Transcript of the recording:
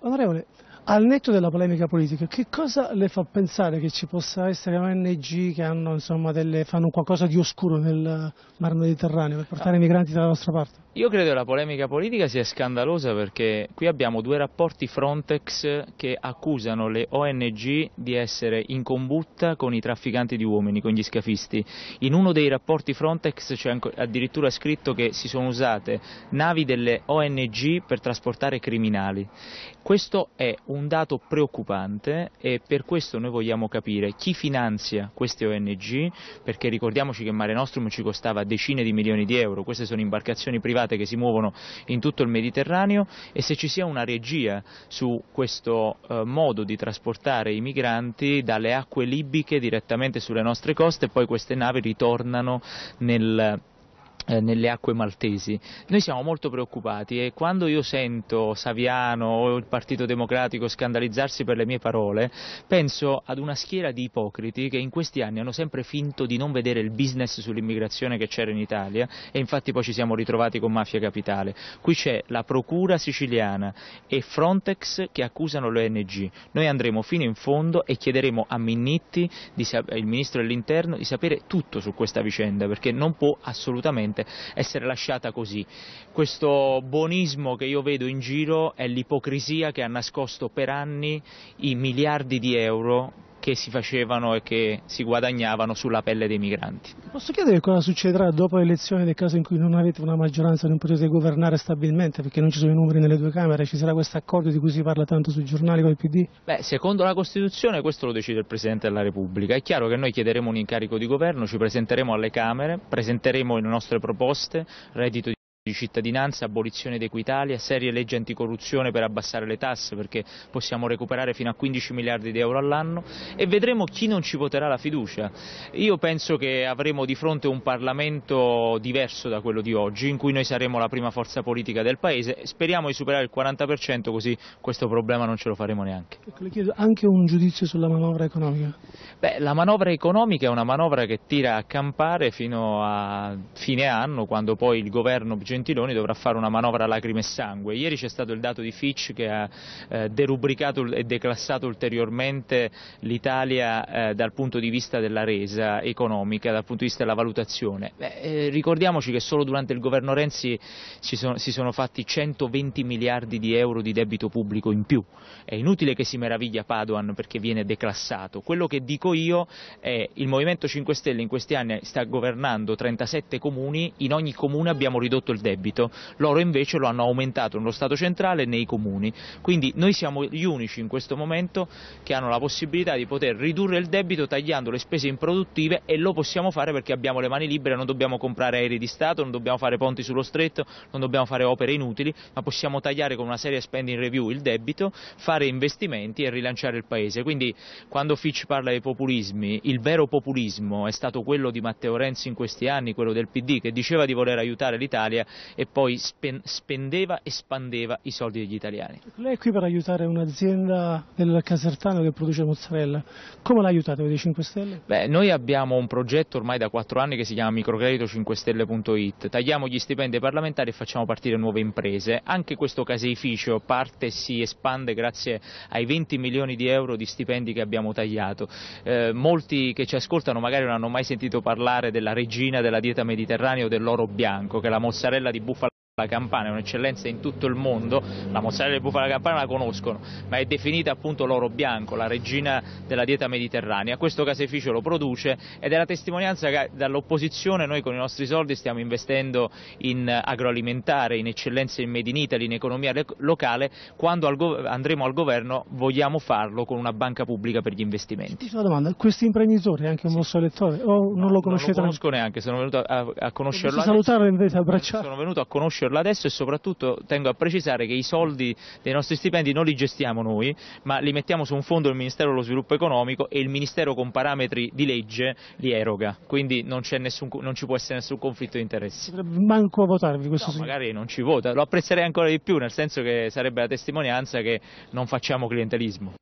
Onorevole, al netto della polemica politica, che cosa le fa pensare che ci possa essere ONG che hanno, insomma, delle, fanno qualcosa di oscuro nel mar Mediterraneo per portare i migranti dalla nostra parte? Io credo che la polemica politica sia scandalosa perché qui abbiamo due rapporti Frontex che accusano le ONG di essere in combutta con i trafficanti di uomini, con gli scafisti. In uno dei rapporti Frontex c'è addirittura scritto che si sono usate navi delle ONG per trasportare criminali. Questo è un dato preoccupante e per questo noi vogliamo capire chi finanzia queste ONG, perché ricordiamoci che Mare Nostrum ci costava decine di milioni di euro, queste sono imbarcazioni private private che si muovono in tutto il Mediterraneo e se ci sia una regia su questo eh, modo di trasportare i migranti dalle acque libiche direttamente sulle nostre coste e poi queste navi ritornano nel eh, nelle acque maltesi. Noi siamo molto preoccupati e quando io sento Saviano o il Partito Democratico scandalizzarsi per le mie parole, penso ad una schiera di ipocriti che in questi anni hanno sempre finto di non vedere il business sull'immigrazione che c'era in Italia e infatti poi ci siamo ritrovati con Mafia Capitale. Qui c'è la Procura siciliana e Frontex che accusano l'ONG. Noi andremo fino in fondo e chiederemo a Minnitti, il Ministro dell'Interno, di sapere tutto su questa vicenda perché non può assolutamente semplicemente essere lasciata così. Questo buonismo che io vedo in giro è l'ipocrisia che ha nascosto per anni i miliardi di euro che si facevano e che si guadagnavano sulla pelle dei migranti. Posso chiedere cosa succederà dopo le elezioni nel caso in cui non avete una maggioranza e non potete governare stabilmente perché non ci sono i numeri nelle due Camere, ci sarà questo accordo di cui si parla tanto sui giornali con il PD? Beh, secondo la Costituzione questo lo decide il Presidente della Repubblica. È chiaro che noi chiederemo un incarico di governo, ci presenteremo alle Camere, presenteremo le nostre proposte, reddito di di cittadinanza, abolizione d'Equitalia, serie leggi anticorruzione per abbassare le tasse perché possiamo recuperare fino a 15 miliardi di euro all'anno e vedremo chi non ci voterà la fiducia. Io penso che avremo di fronte un Parlamento diverso da quello di oggi in cui noi saremo la prima forza politica del Paese speriamo di superare il 40% così questo problema non ce lo faremo neanche. Ecco, le chiedo anche un giudizio sulla manovra economica. Beh, la manovra economica è una manovra che tira a campare fino a fine anno quando poi il governo Gentiloni dovrà fare una manovra lacrime e sangue. Ieri c'è stato il dato di Fitch che ha eh, derubricato e declassato ulteriormente l'Italia eh, dal punto di vista della resa economica, dal punto di vista della valutazione. Beh, eh, ricordiamoci che solo durante il governo Renzi sono, si sono fatti 120 miliardi di euro di debito pubblico in più. È inutile che si meraviglia Padoan perché viene declassato. Quello che dico io è il Movimento 5 Stelle in questi anni sta governando 37 comuni, in ogni comune abbiamo ridotto il debito, loro invece lo hanno aumentato nello Stato centrale e nei comuni, quindi noi siamo gli unici in questo momento che hanno la possibilità di poter ridurre il debito tagliando le spese improduttive e lo possiamo fare perché abbiamo le mani libere, non dobbiamo comprare aerei di Stato, non dobbiamo fare ponti sullo stretto, non dobbiamo fare opere inutili, ma possiamo tagliare con una seria spending review il debito, fare investimenti e rilanciare il Paese. Quindi quando Fitch parla di populismi, il vero populismo è stato quello di Matteo Renzi in questi anni, quello del PD, che diceva di voler aiutare l'Italia e poi spendeva e spandeva i soldi degli italiani. Lei è qui per aiutare un'azienda del Casertano che produce mozzarella. Come l'ha aiutata con i 5 Stelle? Beh, noi abbiamo un progetto ormai da 4 anni che si chiama microcredito5stelle.it. Tagliamo gli stipendi parlamentari e facciamo partire nuove imprese. Anche questo caseificio parte e si espande grazie ai 20 milioni di euro di stipendi che abbiamo tagliato eh, molti che ci ascoltano magari non hanno mai sentito parlare della regina della dieta mediterranea o dell'oro bianco, che è la mozzarella di bufala la campana è un'eccellenza in tutto il mondo, la mozzarella di bufala campana la conoscono, ma è definita appunto l'oro bianco, la regina della dieta mediterranea. Questo caseificio lo produce ed è la testimonianza che dall'opposizione noi con i nostri soldi stiamo investendo in agroalimentare, in eccellenze in Made in Italy, in economia locale, quando andremo al governo vogliamo farlo con una banca pubblica per gli investimenti. Una domanda, questo imprenditore è anche un sì. vostro elettore o non lo conoscete? Non lo conosco neanche, sono venuto a, a conoscerlo. Salutare invece abbracciare? Sono venuto a conoscerlo conoscerla adesso e soprattutto tengo a precisare che i soldi dei nostri stipendi non li gestiamo noi, ma li mettiamo su un fondo del Ministero dello Sviluppo Economico e il Ministero con parametri di legge li eroga, quindi non, nessun, non ci può essere nessun conflitto di interessi. Potrebbe manco a votarvi questo no, magari non ci vota, lo apprezzerei ancora di più, nel senso che sarebbe la testimonianza che non facciamo clientelismo.